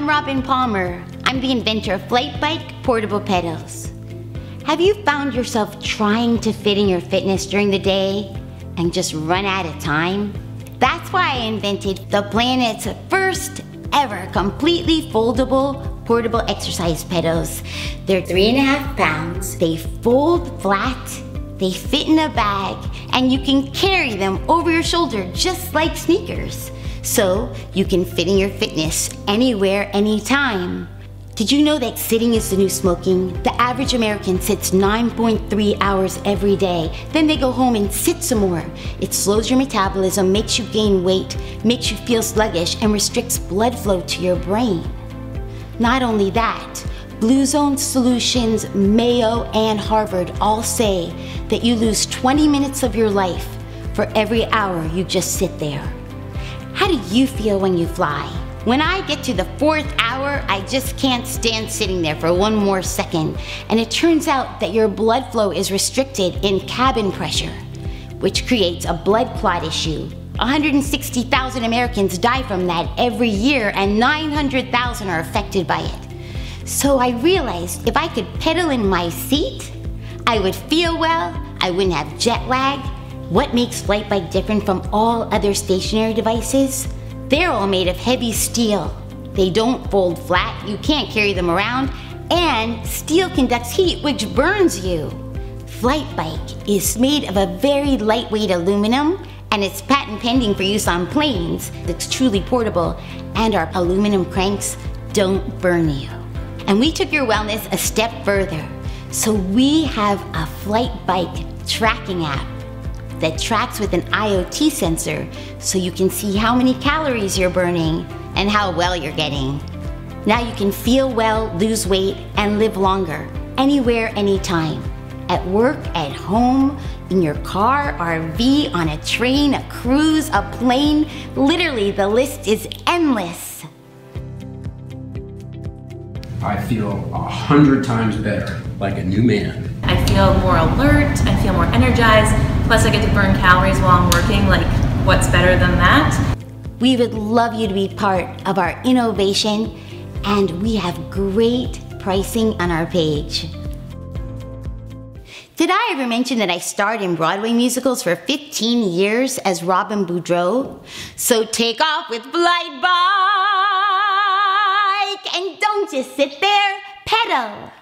I'm Robin Palmer. I'm the inventor of FlyteBike Portable Pedals. Have you found yourself trying to fit in your fitness during the day and just run out of time? That's why I invented the planet's first ever completely foldable portable exercise pedals. They're three and a half pounds, they fold flat, they fit in a bag, and you can carry them over your shoulder just like sneakers. So you can fit in your fitness anywhere, anytime. Did you know that sitting is the new smoking? The average American sits 9.3 hours every day. Then they go home and sit some more. It slows your metabolism, makes you gain weight, makes you feel sluggish, and restricts blood flow to your brain. Not only that, Blue Zone Solutions, Mayo, and Harvard all say that you lose 20 minutes of your life for every hour you just sit there. How do you feel when you fly? When I get to the fourth hour, I just can't stand sitting there for one more second. And it turns out that your blood flow is restricted in cabin pressure, which creates a blood clot issue. 160,000 Americans die from that every year, and 900,000 are affected by it. So I realized if I could pedal in my seat, I would feel well, I wouldn't have jet lag. What makes FlyteBike different from all other stationary devices? They're all made of heavy steel. They don't fold flat, you can't carry them around, and steel conducts heat, which burns you. Flight Bike is made of a very lightweight aluminum, and it's patent pending for use on planes. It's truly portable, and our aluminum cranks don't burn you. And we took your wellness a step further. So we have a Flight Bike tracking app that tracks with an IoT sensor so you can see how many calories you're burning and how well you're getting. Now you can feel well, lose weight, and live longer, anywhere, anytime. At work, at home, in your car, RV, on a train, a cruise, a plane. Literally, the list is endless. I feel a hundred times better, like a new man. I feel more alert, I feel more energized, plus I get to burn calories while I'm working, like what's better than that? We would love you to be part of our innovation and we have great pricing on our page. Did I ever mention that I starred in Broadway musicals for 15 years as Robin Boudreau? So take off with Flytebike and don't just sit there, pedal.